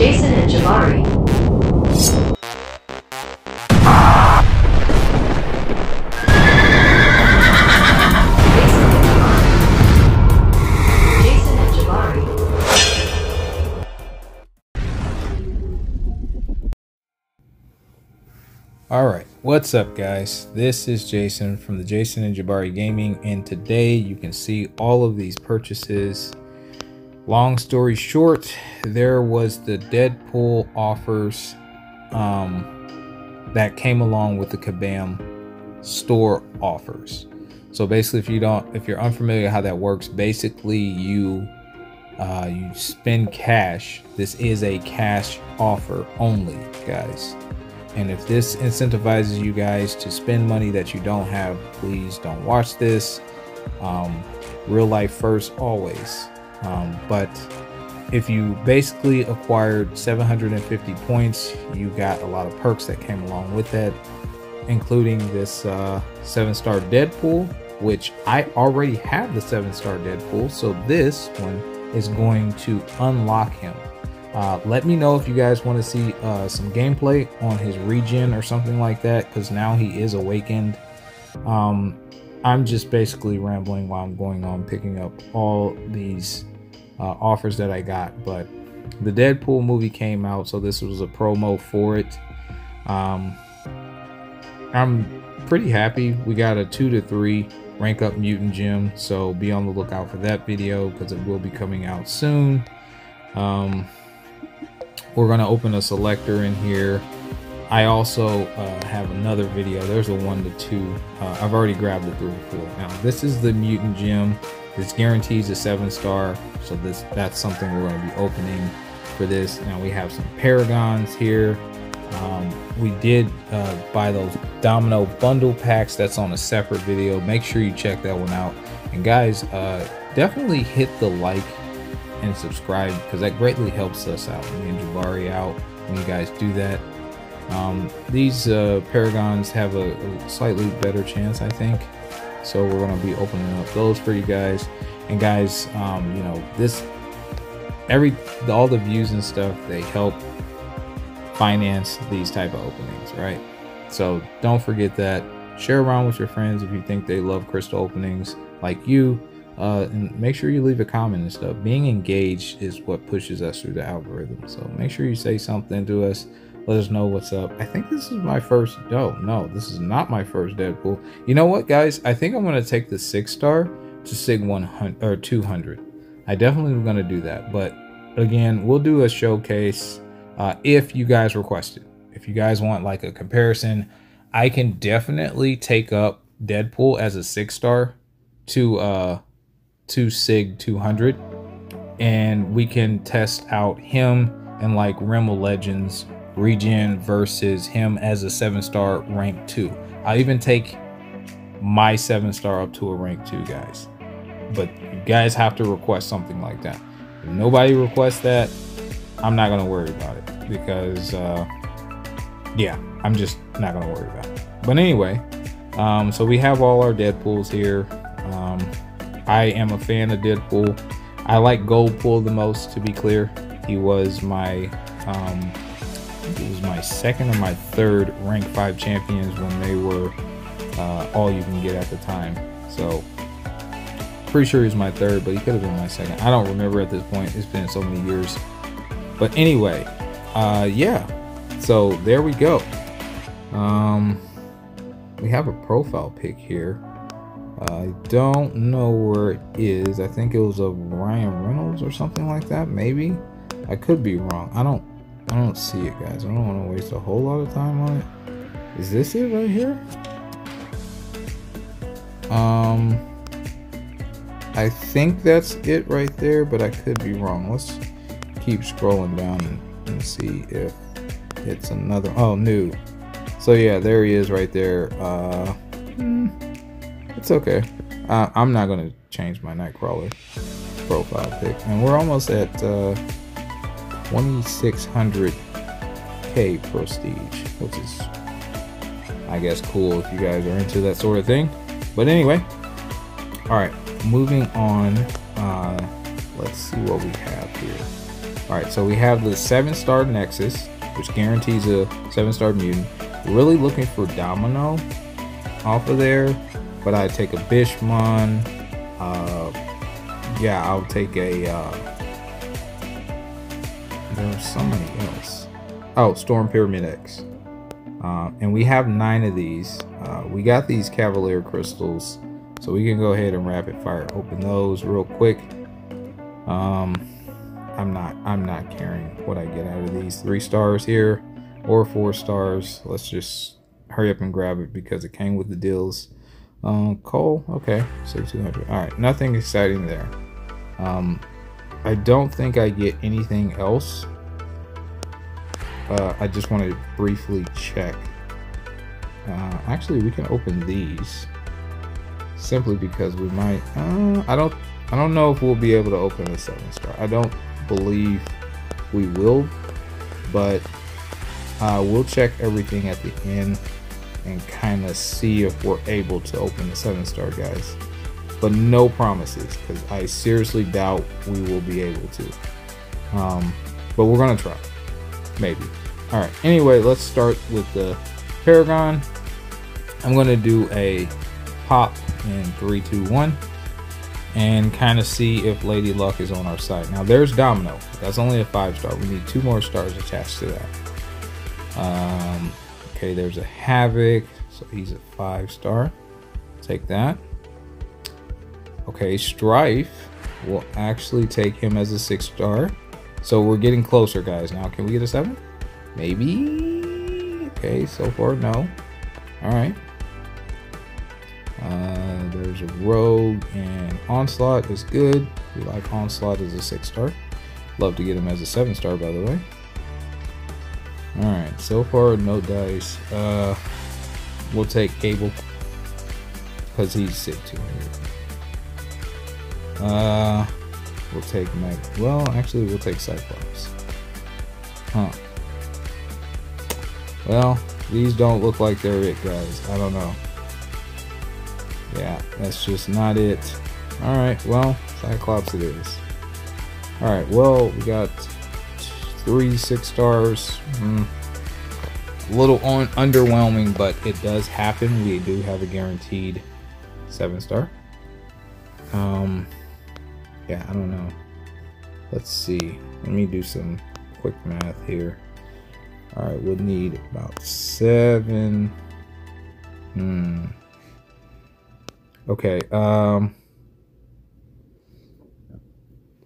Jason and Jabari. Jason and Jabari. Jason and Jabari. All right, what's up, guys? This is Jason from the Jason and Jabari Gaming, and today you can see all of these purchases. Long story short, there was the Deadpool offers um, that came along with the Kabam store offers. So basically, if you don't, if you're unfamiliar how that works, basically you uh, you spend cash. This is a cash offer only, guys. And if this incentivizes you guys to spend money that you don't have, please don't watch this. Um, real life first, always. Um, but if you basically acquired 750 points, you got a lot of perks that came along with that, including this uh, seven star Deadpool, which I already have the seven star Deadpool. So this one is going to unlock him. Uh, let me know if you guys want to see uh, some gameplay on his regen or something like that, because now he is awakened. Um, I'm just basically rambling while I'm going on picking up all these uh, offers that I got. But the Deadpool movie came out, so this was a promo for it. Um, I'm pretty happy. We got a two to three rank up mutant gym, so be on the lookout for that video because it will be coming out soon. Um, we're going to open a selector in here i also uh, have another video there's a one to two uh, i've already grabbed the three to four now this is the mutant gym this guarantees a seven star so this that's something we're going to be opening for this. Now we have some paragons here. Um, we did uh, buy those domino bundle packs. That's on a separate video. Make sure you check that one out. And guys uh, definitely hit the like and subscribe because that greatly helps us out, me and Jabari out when you guys do that. Um, these uh, Paragons have a, a, slightly better chance, I think. So we're going to be opening up those for you guys. And guys, um, you know, this, every, all the views and stuff, they help finance these type of openings, right? So don't forget that. Share around with your friends if you think they love crystal openings like you uh, and make sure you leave a comment and stuff. Being engaged is what pushes us through the algorithm. So make sure you say something to us. Let us know what's up. I think this is my first. No, no, this is not my first Deadpool. You know what, guys? I think I'm gonna take the six star to Sig 100 or 200. I definitely am gonna do that. But again, we'll do a showcase uh, if you guys request it. If you guys want like a comparison, I can definitely take up Deadpool as a six star to uh to SIG 200 and we can test out him and like of Legends regen versus him as a seven star rank two. I'll even take my seven star up to a rank two, guys. But you guys have to request something like that. If nobody requests that, I'm not gonna worry about it because uh yeah, I'm just not gonna worry about it. But anyway, um, so we have all our Deadpools here. Um, I am a fan of Deadpool. I like Goldpool the most, to be clear. He was my, um, it was my second or my third rank five champions when they were uh, all you can get at the time. So pretty sure he's my third, but he could have been my second. I don't remember at this point. It's been so many years. But anyway, uh, yeah. So there we go. Um, we have a profile pic here. I don't know where it is. I think it was a Ryan Reynolds or something like that. Maybe. I could be wrong. I don't. I don't see it, guys. I don't want to waste a whole lot of time on it. Is this it right here? Um. I think that's it right there, but I could be wrong. Let's keep scrolling down and, and see if it's another. Oh, new. So yeah, there he is right there. Uh. Hmm. It's okay. Uh, I'm not gonna change my Nightcrawler profile pic, and we're almost at uh, 2600k prestige, which is, I guess, cool if you guys are into that sort of thing. But anyway, all right, moving on. Uh, let's see what we have here. All right, so we have the seven star Nexus, which guarantees a seven star mutant. Really looking for Domino off of there, but I take a Bishamon. Uh, yeah, I'll take a. Uh, there's somebody else. Oh, Storm Pyramid X. Uh, and we have nine of these. Uh, we got these Cavalier crystals, so we can go ahead and rapid fire open those real quick. Um, I'm not I'm not caring what I get out of these three stars here or four stars. Let's just hurry up and grab it because it came with the deals. Um, coal, okay, so 200. All right, nothing exciting there. Um, I don't think I get anything else. Uh, I just want to briefly check. Uh, actually, we can open these simply because we might. Uh, I don't. I don't know if we'll be able to open a seven star. I don't believe we will, but uh, we'll check everything at the end and kind of see if we're able to open the seven star guys. But no promises because I seriously doubt we will be able to. Um, but we're gonna try, maybe. All right. Anyway, let's start with the Paragon. I'm gonna do a pop in three, two, one and kind of see if Lady Luck is on our side. Now there's Domino. That's only a five star. We need two more stars attached to that. Um, okay, there's a Havoc. So he's a five star. Take that. Okay, Strife will actually take him as a six star. So we're getting closer, guys. Now, can we get a seven? Maybe. Okay, so far, no. All right. Uh, there's a Rogue and Onslaught is good. We like Onslaught as a six star. Love to get him as a seven star, by the way. All right, so far no dice. Uh, we'll take Cable because he's SIG 200. Uh, we'll take Meg. Well, actually, we'll take Cyclops. Huh. Well, these don't look like they're it, guys. I don't know. Yeah, that's just not it. Alright, well, Cyclops it is. Alright, well, we got three six stars. Mm, a little on, underwhelming, but it does happen. We do have a guaranteed seven star. Um, yeah, I don't know. Let's see. Let me do some quick math here. All right, we'll need about seven. Hmm. Okay. Um.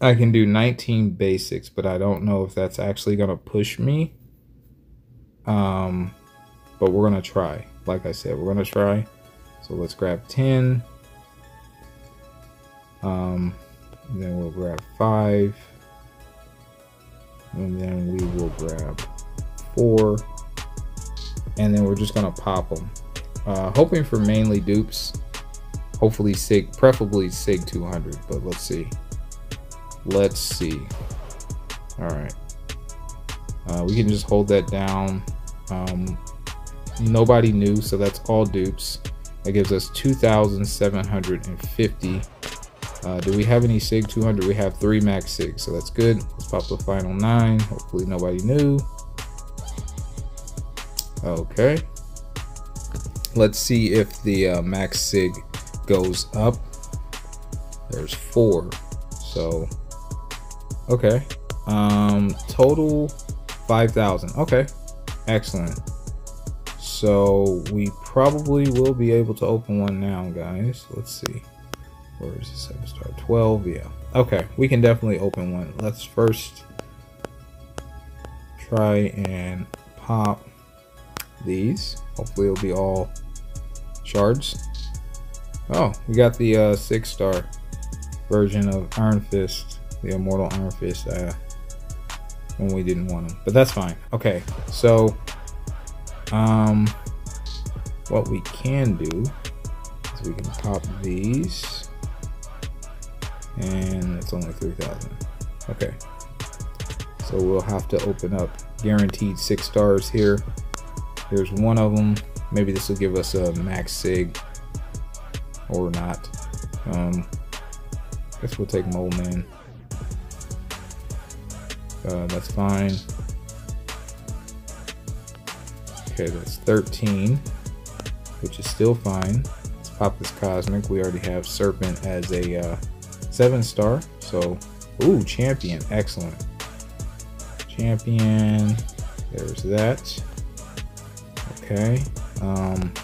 I can do 19 basics, but I don't know if that's actually gonna push me. Um, but we're gonna try. Like I said, we're gonna try. So let's grab 10. Um, then we'll grab five. And then we will grab four. And then we're just gonna pop them. Uh, hoping for mainly dupes. Hopefully SIG, preferably SIG 200, but let's see. Let's see. All right. Uh, we can just hold that down. Um, nobody new, so that's all dupes. That gives us 2,750. Uh, do we have any SIG 200? We have three max SIG, so that's good. Let's pop the final nine. Hopefully nobody new. Okay. Let's see if the uh, max SIG goes up. There's four. So, okay. Um, total 5,000. Okay. Excellent. So we probably will be able to open one now, guys. Let's see. Where is the seven star? 12. Yeah. Okay. We can definitely open one. Let's first try and pop these. Hopefully it'll be all shards. Oh, we got the uh, six star version of Iron Fist, the Immortal Iron Fist, uh, when we didn't want them. But that's fine. Okay, so um, what we can do is we can pop these, and it's only 3,000. Okay, so we'll have to open up guaranteed six stars here. Here's one of them. Maybe this will give us a max sig or not. Um, guess we'll take Mole Man. Uh, that's fine. Okay, that's 13, which is still fine. Let's pop this Cosmic. We already have Serpent as a uh, 7 star. So, ooh, Champion. Excellent. Champion. There's that. Okay. Um,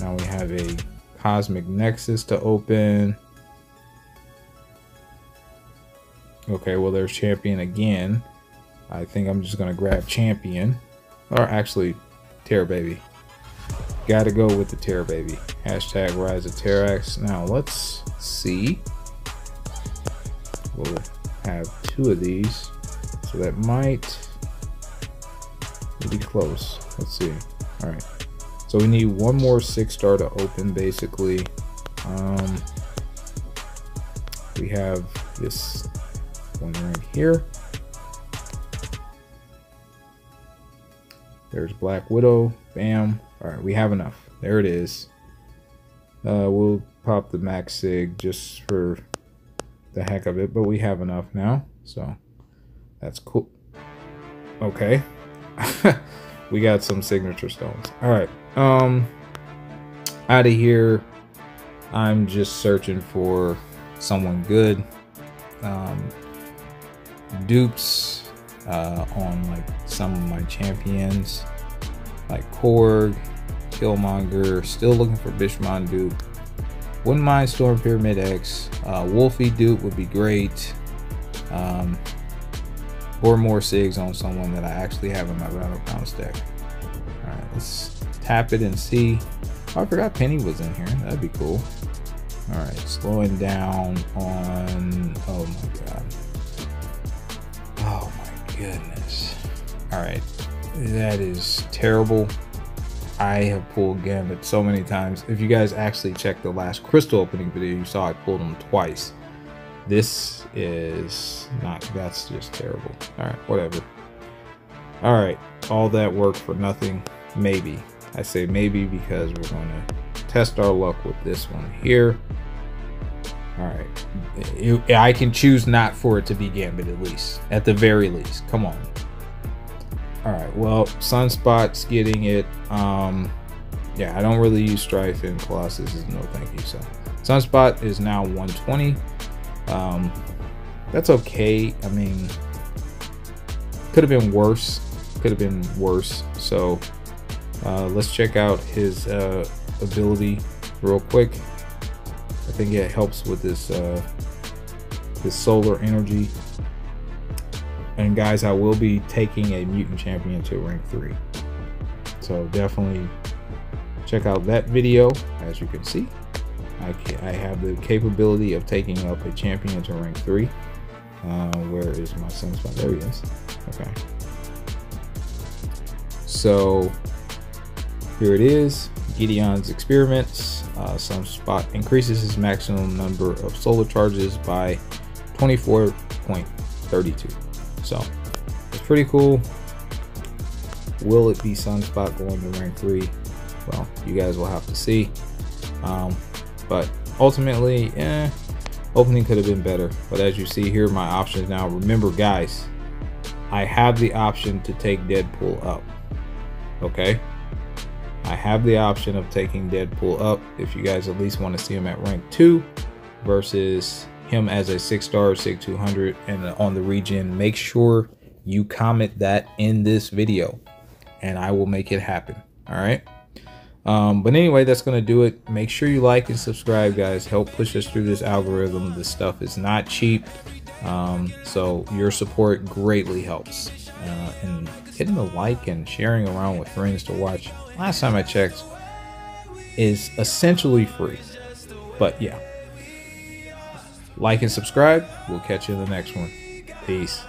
now we have a Cosmic Nexus to open. Okay, well, there's Champion again. I think I'm just going to grab Champion. Or actually, Terror Baby. Gotta go with the Terror Baby. Hashtag Rise of Terrax. Now, let's see. We'll have two of these. So that might be close. Let's see. All right. So we need one more six star to open, basically. Um, we have this one right here. There's Black Widow. Bam. All right, we have enough. There it is. Uh, we'll pop the max sig just for the heck of it, but we have enough now, so that's cool. Okay, we got some signature stones. All right, um, out of here. I'm just searching for someone good. Um, dupes uh, on like some of my champions, like Korg, Killmonger. Still looking for Bishamon dupe. Wouldn't mind Storm Pyramid X. Uh, Wolfie dupe would be great. Um, or more SIGs on someone that I actually have in my Battlegrounds deck. Alright, let's tap it and see. Oh, I forgot Penny was in here. That'd be cool. Alright, slowing down on... Oh my god. Oh my goodness. Alright, that is terrible. I have pulled Gambit so many times. If you guys actually checked the last crystal opening video, you saw I pulled them twice. This is not, that's just terrible. All right, whatever. All right, all that work for nothing. Maybe. I say maybe because we're to test our luck with this one here. All right. I can choose not for it to be Gambit at least. At the very least. Come on. All right. Well, Sunspot's getting it. Um, yeah, I don't really use Strife and Colossus is no thank you. So Sunspot is now 120. Um, that's okay. I mean, could have been worse. Could have been worse. So uh, let's check out his uh, ability real quick. I think it helps with this uh, this solar energy. And guys, I will be taking a mutant champion to rank three. So definitely check out that video. As you can see, I, I have the capability of taking up a champion to rank three. Uh, where is my sunspot? There he is. Okay. So here it is. Gideon's experiments. Uh, Sunspot increases his maximum number of solar charges by 24.32. So it's pretty cool. Will it be Sunspot going to rank three? Well, you guys will have to see. Um, but ultimately, eh, opening could have been better. But as you see here, my options now. Remember, guys, I have the option to take Deadpool up. Okay. I have the option of taking Deadpool up if you guys at least want to see him at rank 2 versus him as a 6 star SIG 200 and on the regen. Make sure you comment that in this video and I will make it happen. All right. Um, but anyway, that's to do it. Make sure you like and subscribe, guys. Help push us through this algorithm. This stuff is not cheap. Um, so your support greatly helps. Uh, and hitting the like and sharing around with friends to watch, last time I checked, is essentially free. But yeah. Like and subscribe. We'll catch you in the next one. Peace.